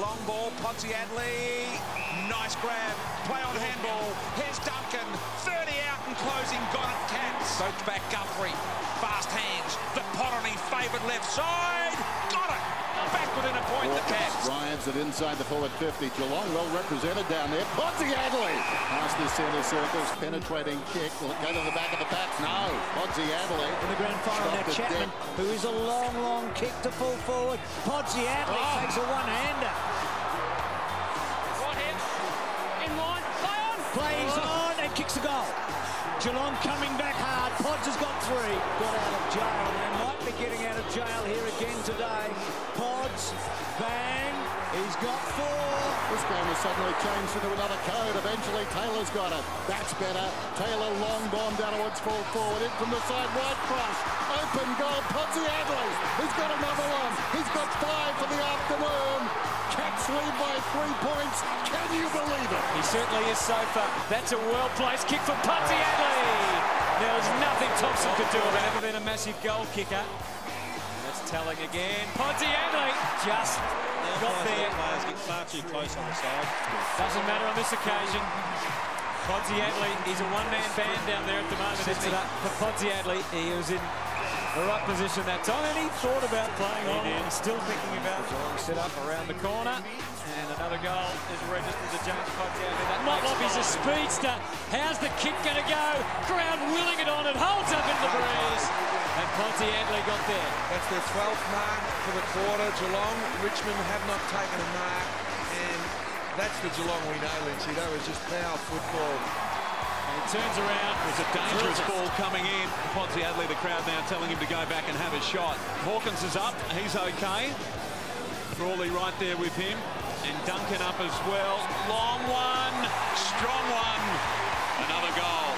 Long ball, Podsiadly. Nice grab. Play on handball. Here's Duncan. 30 out and closing. Got it, Cats. Vote back Guthrie. Fast hands. The Pottery favoured left side. Got it. Back within a point, the Cats. Ryans at inside the forward 50. Geelong well represented down there. Podsiadly past the centre circles. Penetrating kick. Will it go to the back of the backs? No. Podsiadly. In the grand final now, Stopped Chapman, deck. who is a long, long kick to full forward. Podsiadly Oh. takes a one-hander. Right hand. In line. Play on. Plays on and kicks the goal. Geelong coming back hard. Pods has got three. Got out of jail. They might be getting out of jail here again today. Pods, bang. He's got four. This game has suddenly changed into another code. Eventually, Taylor's got it. That's better. Taylor long bomb down towards full forward. In from the side, right cross. Open goal. Podsiadly. He's got another one. He's got five for the afternoon. Cats lead by three points. Can you believe it? He certainly is so far. That's a well-placed kick for Putsy Adley. There was Thompson could do it. Never been a massive goal kicker. That's telling again. Adley just got there. Players get far too close on the side. Doesn't matter on this occasion. Podsiadly, he's a one-man band down there at the moment, isn't he? For Podsiadly, he was in the right position that time, and he thought about playing on. He's still thinking about it. set up around the corner. And another goal is registered to James Podsiadly. That Motlop is a speedster. How's the kick going to go? Ground willing it on. It holds up in the breeze. And Podsiadly got there. That's their 12th mark for the quarter. Geelong, Richmond have not taken a mark, and that's the Geelong we know, Lindsay. That was just power football. He turns around. It's a dangerous ball coming in. Podsiadly, the crowd now telling him to go back and have a shot. Hawkins is up. He's okay. Crawley right there with him. And Duncan up as well. Long one. Strong one. Another goal.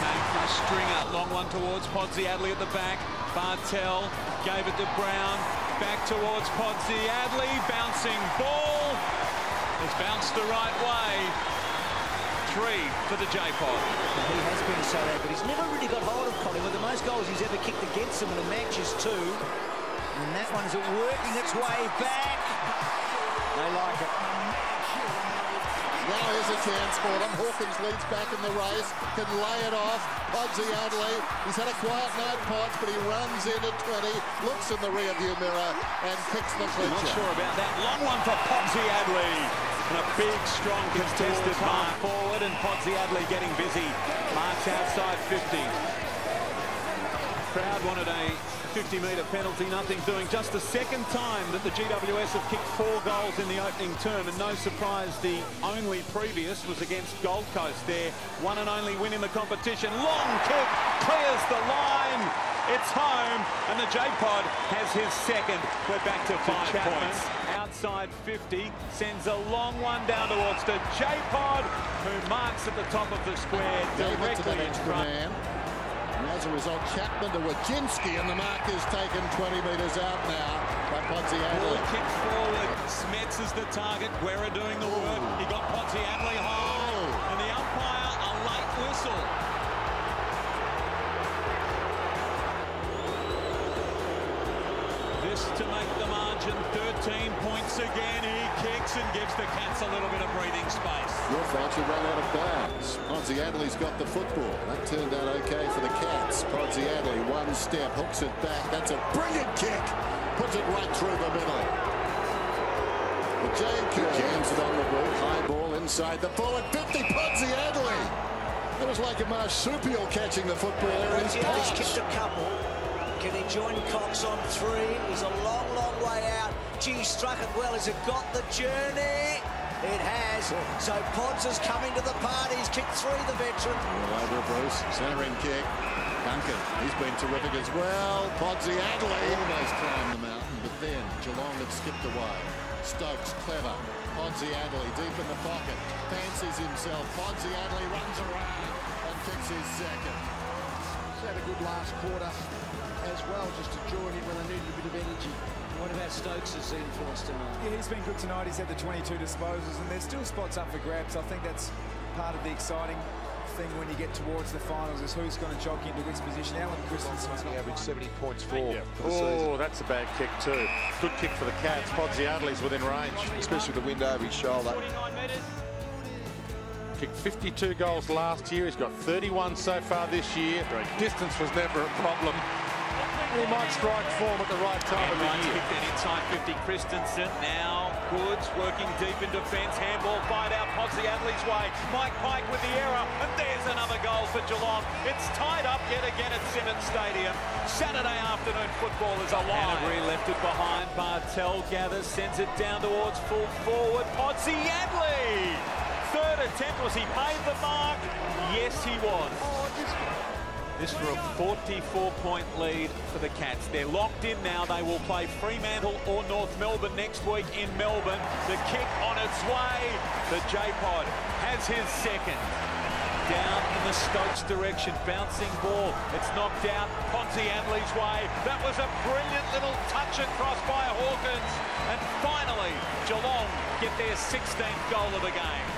Came from Stringer. Long one towards Podsiadly at the back. Bartel gave it to Brown. Back towards Podsiadly. Bouncing ball. It's bounced the right way. Three for the J-Pod. He has been so bad, but he's never really got hold of Collingwood. The most goals he's ever kicked against them in a match is two. And that one is working its way back. They like it. Now here's a chance for them. Hawkins leads back in the race, can lay it off. Podsiadly, he's had a quiet night, Pods, but he runs in at 20, looks in the rearview mirror, and kicks the Not sure about that. Long one for Podsiadly. And a big, strong contested mark forward, and Podsiadly getting busy. Marks outside 50. Crowd wanted a 50-metre penalty, nothing doing. Just the second time that the GWS have kicked four goals in the opening term, and no surprise, the only previous was against Gold Coast. Their one and only win in the competition. Long kick, clears the line. It's home, and the J-Pod has his second. We're back to five points. Outside 50, sends a long one down towards the J-Pod, who marks at the top of the square Gave it to directly in front. man. And as a result, Chapman to Wojcinski, and the mark is taken 20 metres out now by Ball Podsiadly. kicked forward. Smedts is the target. Guerra doing the work. He got Podsiadly high. And the umpire, a late whistle. This to make the margin 13 points again. He kicks and gives the Cats a little bit of breathing space. Your fault, you ran out of bounds. Podsiadly's got the football. That turned out okay for the Cats. Podsiadly, one step, hooks it back. That's a brilliant kick. Puts it right through the middle. The JQ jams it on the boot. High ball inside the forward 50. Podsiadly. It was like a marsupial catching the football there in He's punch. kicked a couple. Can he join Cox on three? He's a long, long way out. Gee, struck it well. Has it got the journey? It has. So Pods has come into the party. He's kicked three, the veteran. All over Bruce. Centering kick. Duncan, he's been terrific as well. Podsiadly almost climbed the mountain, but then Geelong had skipped away. Stokes, clever. Podsiadly deep in the pocket. Fancies himself. Podsiadly runs around and kicks his second. He's good last quarter as well, just to join in when they needed a bit of energy. What about Stokes' influence tonight? Yeah, he's been good tonight. He's had the 22 disposals, and there's still spots up for grabs. I think that's part of the exciting thing when you get towards the finals is who's going to jockey into which position. Allen Christensen's He not averaged 70 points for, for the season. Oh, that's a bad kick too. Good kick for the Cats. Podsiadly's within range. Especially with the wind over his shoulder. 49 metres. Kicked 52 goals last year. He's got 31 so far this year. Distance was never a problem. He might strike form at the right time of the year. kicked it inside 50. Christensen now Goods working deep in defence. Handball fired out Podsiadly's way. Mike Pyke with the error. And there's another goal for Geelong. It's tied up yet again at Simonds Stadium. Saturday afternoon football is alive. Canterbury left it behind. Bartel gathers, sends it down towards full forward. Podsiadly! Third attempt. Was he made the mark? Yes, he was. This for a 44-point lead for the Cats. They're locked in now. They will play Fremantle or North Melbourne next week in Melbourne. The kick on its way. The J-Pod has his second. Down in the Stokes direction, bouncing ball. It's knocked out Podsiadly's way. That was a brilliant little touch across by Hawkins. And finally, Geelong get their 16th goal of the game.